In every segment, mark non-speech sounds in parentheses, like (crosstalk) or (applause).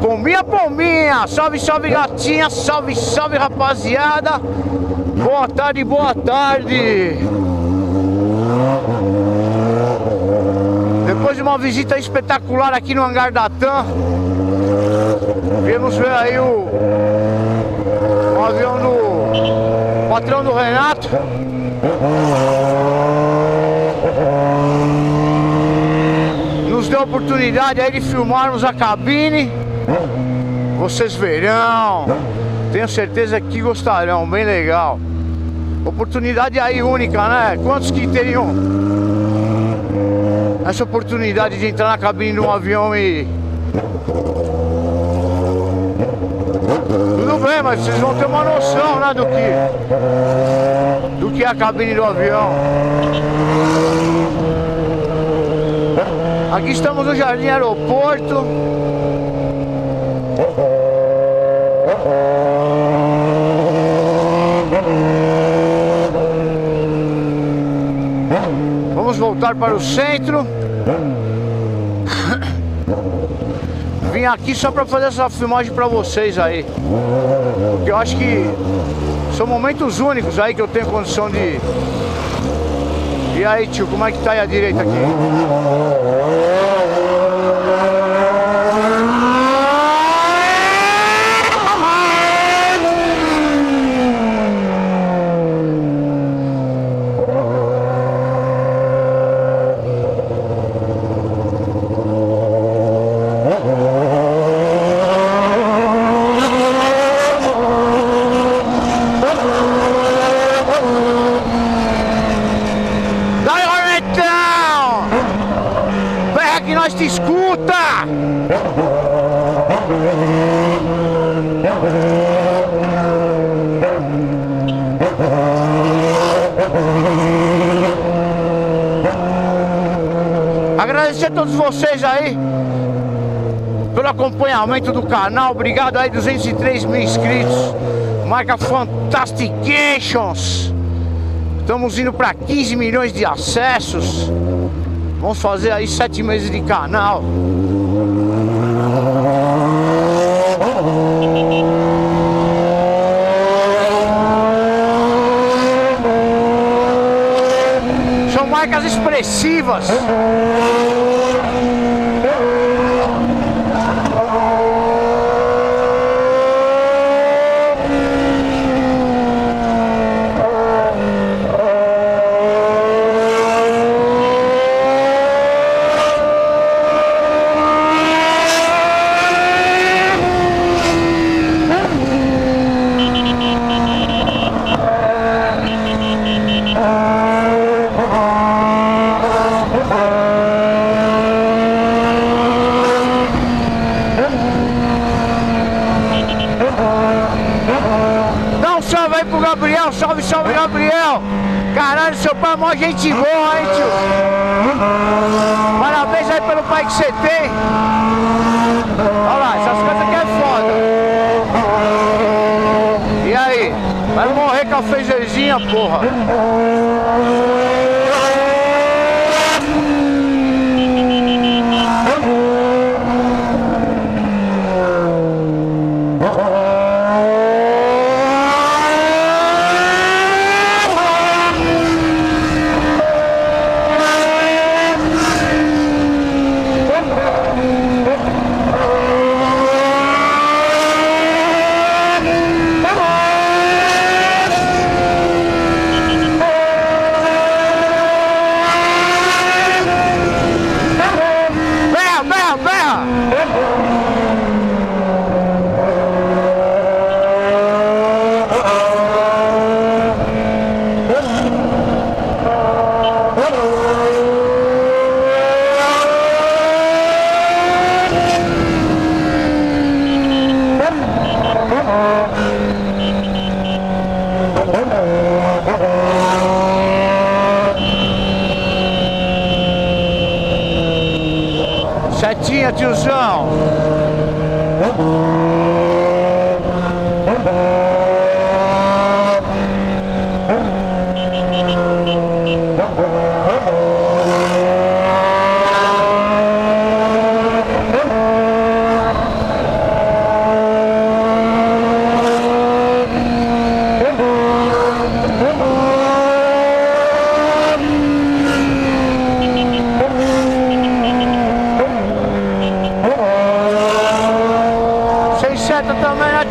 Pombinha, pombinha! Salve, salve gatinha! Salve, salve rapaziada! Boa tarde, boa tarde! Depois de uma visita espetacular aqui no Hangar da TAM, viemos ver aí o, o avião do patrão do Renato. Deu a oportunidade aí de filmarmos a cabine. Vocês verão, tenho certeza que gostarão, bem legal. Oportunidade aí única, né? Quantos que teriam essa oportunidade de entrar na cabine de um avião e. Tudo bem, mas vocês vão ter uma noção, né, do que. do que é a cabine do avião. Aqui estamos no Jardim Aeroporto. Vamos voltar para o centro. Vim aqui só para fazer essa filmagem para vocês aí. Porque eu acho que são momentos únicos aí que eu tenho condição de. E aí, tio, como é que tá aí a direita aqui? Vocês aí pelo acompanhamento do canal. Obrigado aí, 203 mil inscritos. Marca Fantastications. Estamos indo para 15 milhões de acessos. Vamos fazer aí sete meses de canal. São marcas expressivas. Dá um salve aí pro Gabriel, salve, salve Gabriel! Caralho, seu pai é mó gente boa, hein, tio? Parabéns aí pelo pai que você tem! Olha lá, essas coisas aqui é foda! E aí? Vai morrer com a fezerzinha, porra! Setinha, tiozão!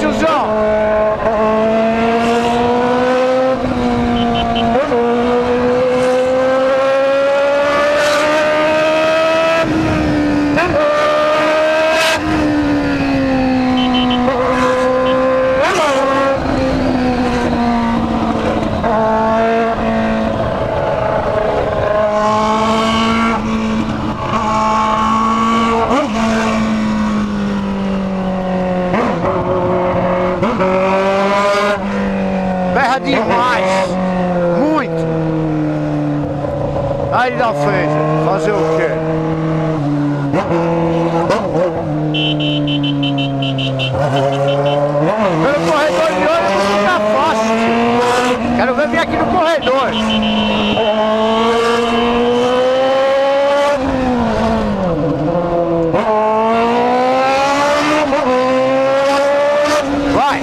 Tiozão? Demais. Muito. Aí da frente. Fazer o quê? Pelo corredor de ônibus fica fácil. Quero ver vir aqui no corredor. Vai.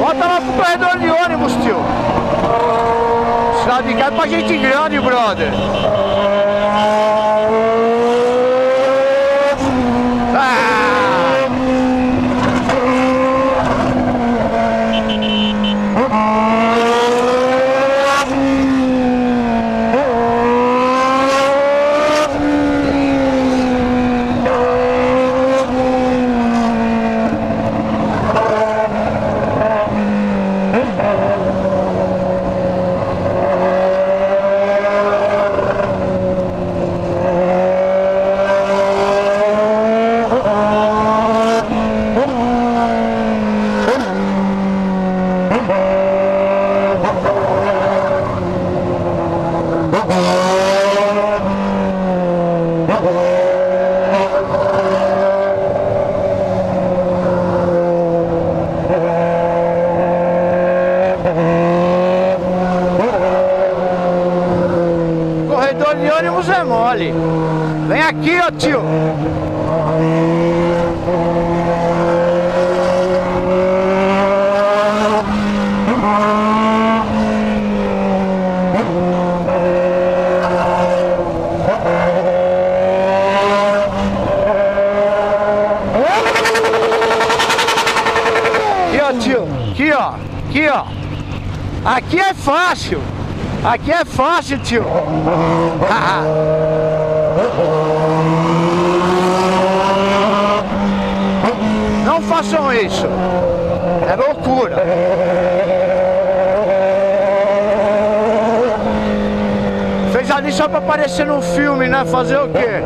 Bota lá pro corredor de ônibus, tio. Sinal de cá é grande, brother. Ah! Corredor de ônibus é mole. Aqui, ó tio. Tio. Aqui, ó. Aqui, ó. Aqui é fácil. Aqui é fácil, tio. (laughs) Não façam isso. É loucura. Fez ali só pra aparecer no filme, né? Fazer o quê?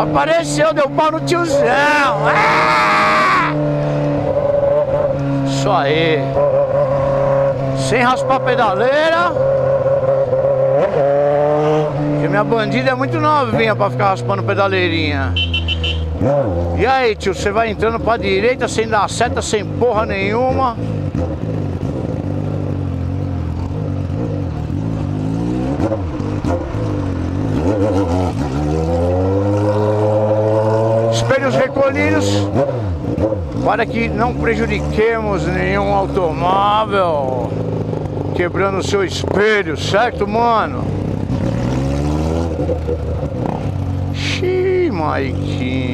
Apareceu, deu pau no tiozão. Ah! Isso aí. Sem raspar a pedaleira. Porque minha bandida é muito novinha pra ficar raspando pedaleirinha. E aí, tio, você vai entrando pra direita sem dar seta, sem porra nenhuma. Espelhos recolhidos para que não prejudiquemos nenhum automóvel quebrando o seu espelho, certo, mano? Xiii, Maiquinha.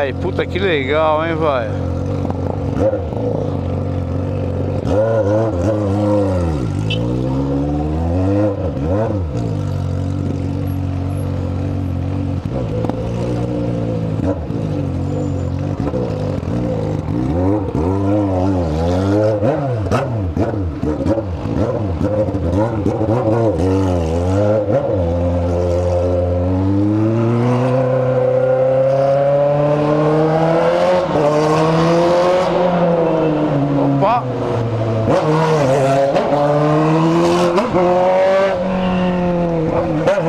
Pai. Puta que legal, hein, velho. Oh, no.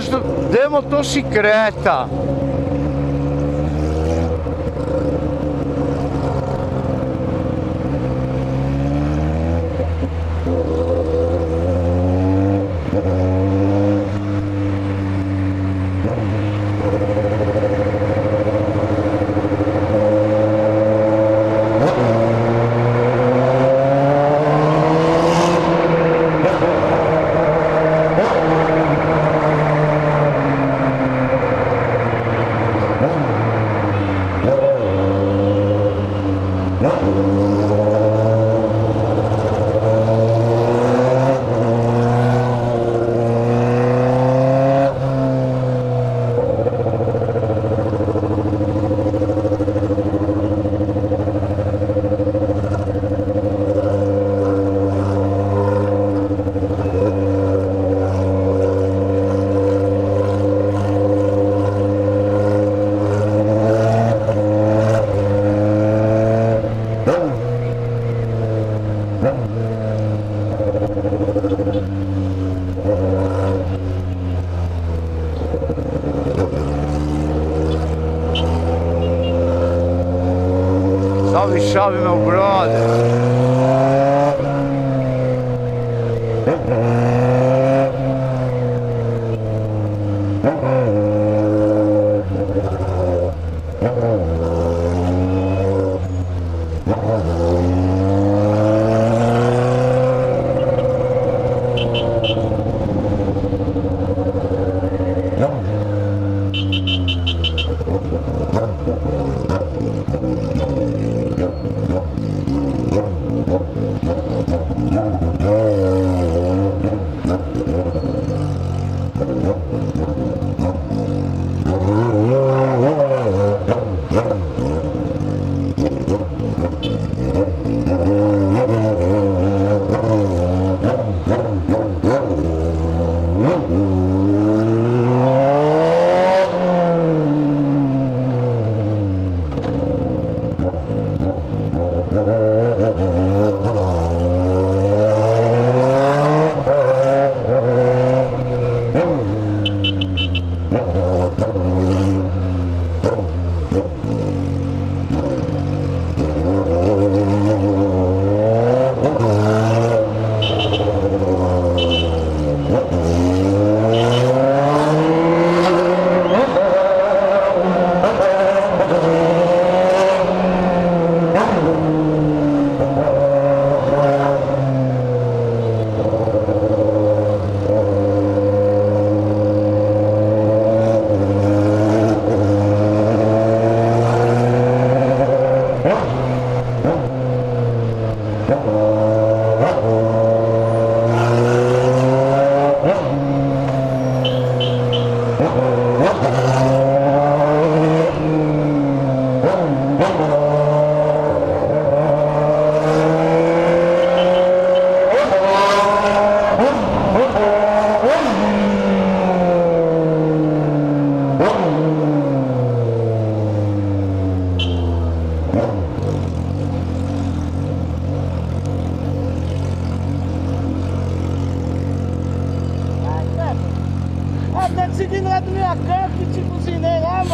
znaš, demo to si kreta. Ciao. да,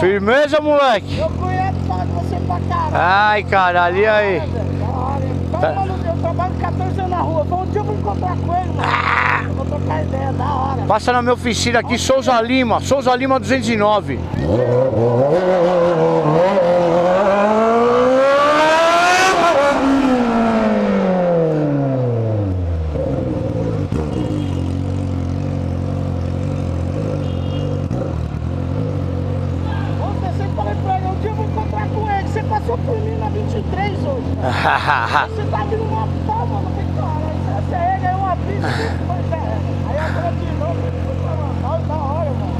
Firmeza, moleque? Meu cunhado fala de você pra caralho. Ai, caralho, e aí? Hein? Tá, mano, eu trabalho 14 anos na rua. Foi um dia eu vou encontrar com ele, mano. Eu vou trocar ideia, da hora. Passa na minha oficina aqui, Souza Lima, Souza Lima 209. Ontem você falei pra ele, um dia eu vou encontrar com ele. Você passou por mim na 23 Você tá você é aí é. Hora, mano.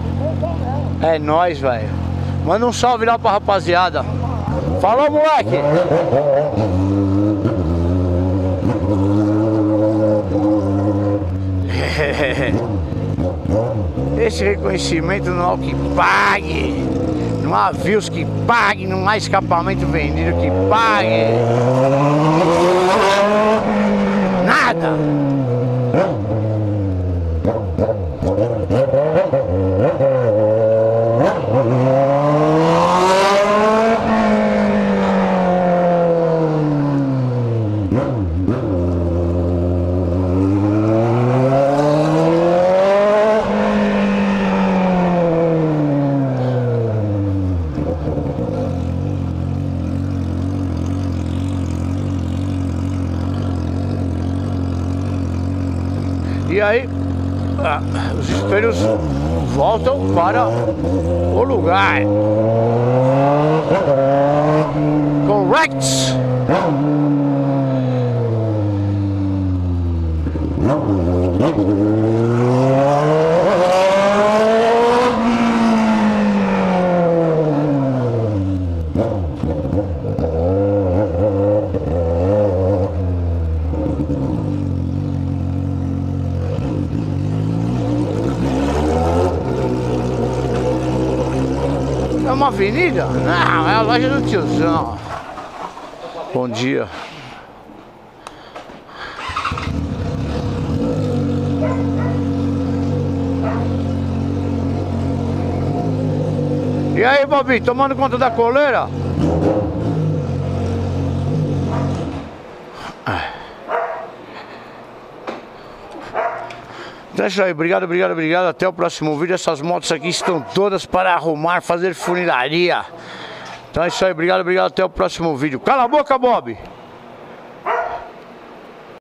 É nóis, velho. Manda um salve lá pra rapaziada. Falou, moleque! (laughs) Esse reconhecimento não há o que pague. Não há views que pague, não há escapamento vendido que pague. Nada. E aí, ah, os espelhos voltam para o lugar. Correct! Avenida? Não, é a loja do tiozão. Bom dia. E aí, Bobi, tomando conta da coleira? Então é isso aí, obrigado, obrigado, obrigado. Até o próximo vídeo. Essas motos aqui estão todas para arrumar, fazer funilaria. Então é isso aí, obrigado, obrigado. Até o próximo vídeo. Cala a boca, Bob!